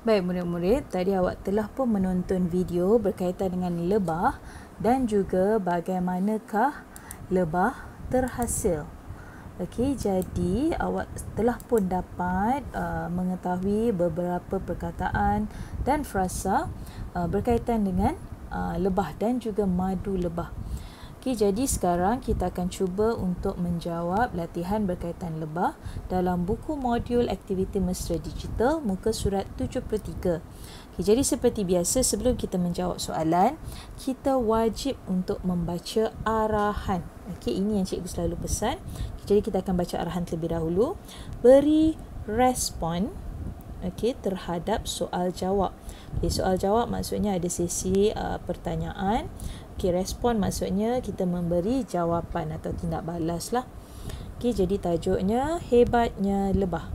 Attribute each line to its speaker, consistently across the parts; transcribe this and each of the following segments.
Speaker 1: Baik murid-murid, tadi awak telah pun menonton video berkaitan dengan lebah dan juga bagaimanakah lebah terhasil. Okey, jadi awak telah pun dapat uh, mengetahui beberapa perkataan dan frasa uh, berkaitan dengan uh, lebah dan juga madu lebah. Okey, jadi sekarang kita akan cuba untuk menjawab latihan berkaitan lebah dalam buku modul aktiviti mesra digital muka surat 73. Okey, jadi seperti biasa sebelum kita menjawab soalan, kita wajib untuk membaca arahan. Okey, ini yang cikgu selalu pesan. Jadi kita akan baca arahan terlebih dahulu. Beri respon okey terhadap soal jawab. Okay, soal jawab maksudnya ada sesi uh, pertanyaan Okey, respon maksudnya kita memberi jawapan atau tindak balas lah. Okey, jadi tajuknya hebatnya lebah.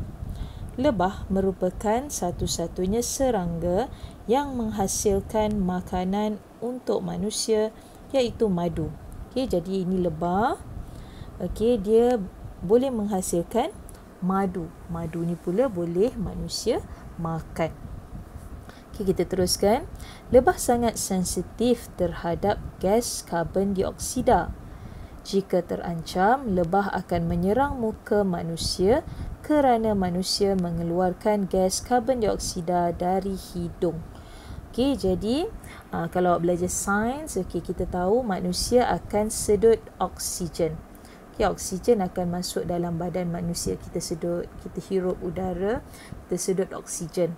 Speaker 1: Lebah merupakan satu-satunya serangga yang menghasilkan makanan untuk manusia iaitu madu. Okey, jadi ini lebah. Okey, dia boleh menghasilkan madu. Madu ni pula boleh manusia makan. Okay, kita teruskan. Lebah sangat sensitif terhadap gas karbon dioksida. Jika terancam, lebah akan menyerang muka manusia kerana manusia mengeluarkan gas karbon dioksida dari hidung. Okay, jadi uh, kalau belajar sains, okay, kita tahu manusia akan sedut oksigen. Okay, oksigen akan masuk dalam badan manusia. Kita sedut, kita hirup udara, kita sedut oksigen.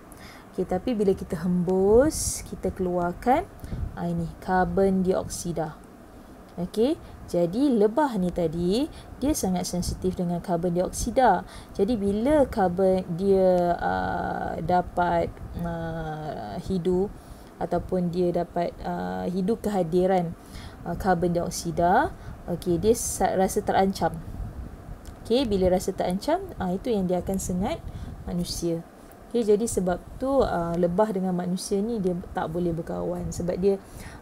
Speaker 1: Okay, tapi bila kita hembus, kita keluarkan ha, ini karbon dioksida. Okey, jadi lebah ni tadi dia sangat sensitif dengan karbon dioksida. Jadi bila karbon dia uh, dapat uh, hidu ataupun dia dapat uh, hidu kehadiran uh, karbon dioksida, okey dia rasa terancam. Okey, bila rasa terancam, uh, itu yang dia akan sengat manusia. Okay, jadi sebab tu uh, lebah dengan manusia ni dia tak boleh berkawan sebab dia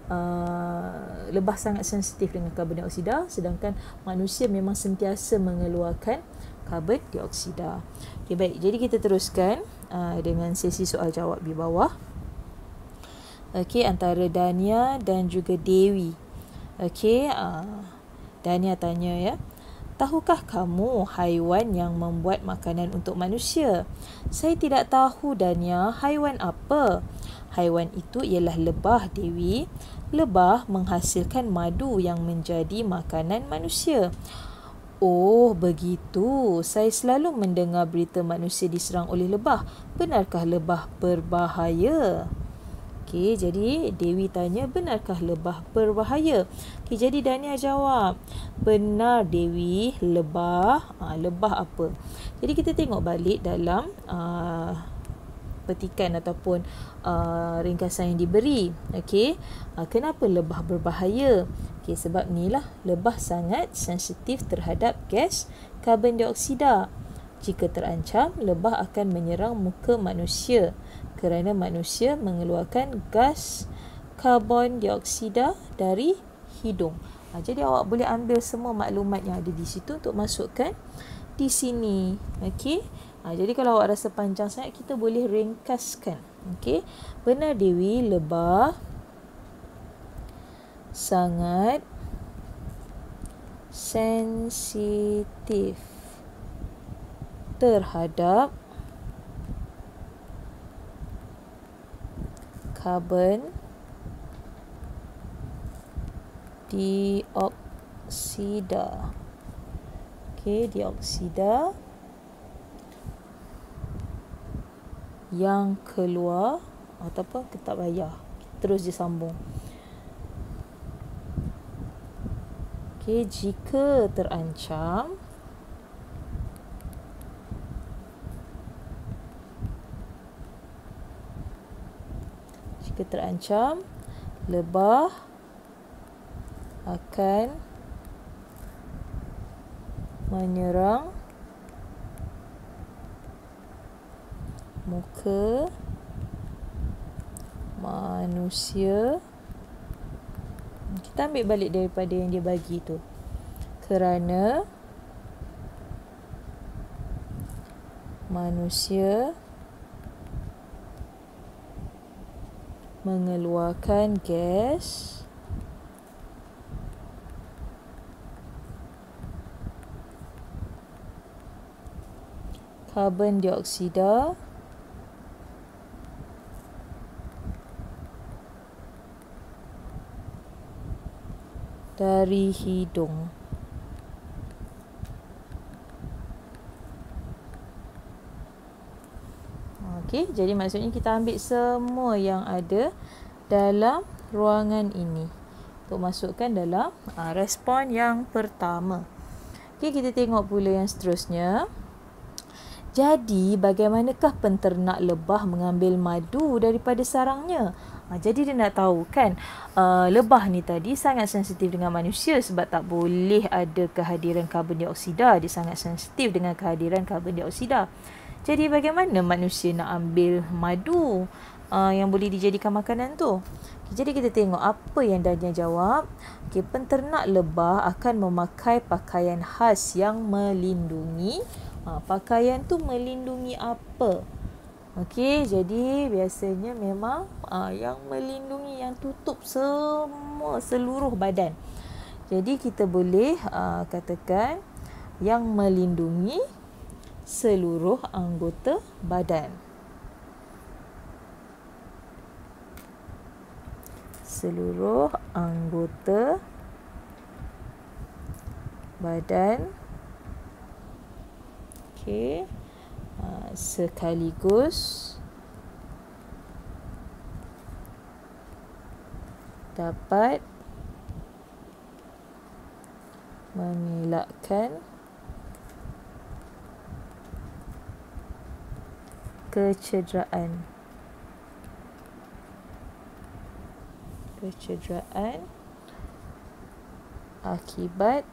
Speaker 1: uh, lebah sangat sensitif dengan karbon dioksida sedangkan manusia memang sentiasa mengeluarkan karbon dioksida. Okay, baik. Jadi kita teruskan uh, dengan sesi soal jawab di bawah. Okay, antara Dania dan juga Dewi. Okay, uh, Dania tanya ya. Tahukah kamu haiwan yang membuat makanan untuk manusia? Saya tidak tahu Dania, haiwan apa? Haiwan itu ialah lebah Dewi. Lebah menghasilkan madu yang menjadi makanan manusia. Oh, begitu. Saya selalu mendengar berita manusia diserang oleh lebah. Benarkah lebah berbahaya? Okey, jadi Dewi tanya, benarkah lebah berbahaya? Okey, jadi Dania jawab, benar Dewi, lebah, uh, lebah apa? Jadi kita tengok balik dalam uh, petikan ataupun uh, ringkasan yang diberi. Okey, uh, kenapa lebah berbahaya? Okey, sebab inilah lebah sangat sensitif terhadap gas karbon dioksida. Jika terancam, lebah akan menyerang muka manusia kerana manusia mengeluarkan gas karbon dioksida dari hidung. Ha, jadi awak boleh ambil semua maklumat yang ada di situ untuk masukkan di sini. Okey. Ha, jadi kalau awak rasa panjang sangat kita boleh ringkaskan. Okey. Benar Dewi lebah sangat sensitif terhadap karbon dioksida. Okey, dioksida yang keluar ataupun kita tak payah. Terus disambung. Okey, jika terancam jika terancam lebah akan menyerang muka manusia. Kita ambil balik daripada yang dia bagi tu. Kerana manusia mengeluarkan gas karbon dioksida dari hidung. Okey, jadi maksudnya kita ambil semua yang ada dalam ruangan ini untuk masukkan dalam uh, respon yang pertama. Okey, kita tengok pula yang seterusnya. Jadi, bagaimanakah penternak lebah mengambil madu daripada sarangnya? Ha, jadi dia nak tahu kan uh, lebah ni tadi sangat sensitif dengan manusia sebab tak boleh ada kehadiran karbon dioksida. Dia sangat sensitif dengan kehadiran karbon dioksida. Jadi bagaimana manusia nak ambil madu uh, yang boleh dijadikan makanan tu? Jadi kita tengok apa yang Danya jawab. Okay, penternak lebah akan memakai pakaian khas yang melindungi. Ha, pakaian tu melindungi apa? Okey, jadi biasanya memang uh, yang melindungi yang tutup semua seluruh badan. Jadi kita boleh uh, katakan yang melindungi seluruh anggota badan. Seluruh anggota badan. Okey. Ah, sekaligus dapat mengelakkan kecederaan kecederaan akibat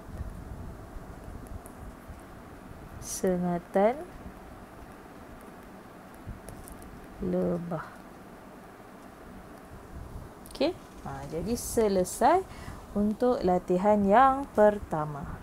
Speaker 1: sengatan lebah. Okey. Ha, jadi selesai untuk latihan yang pertama.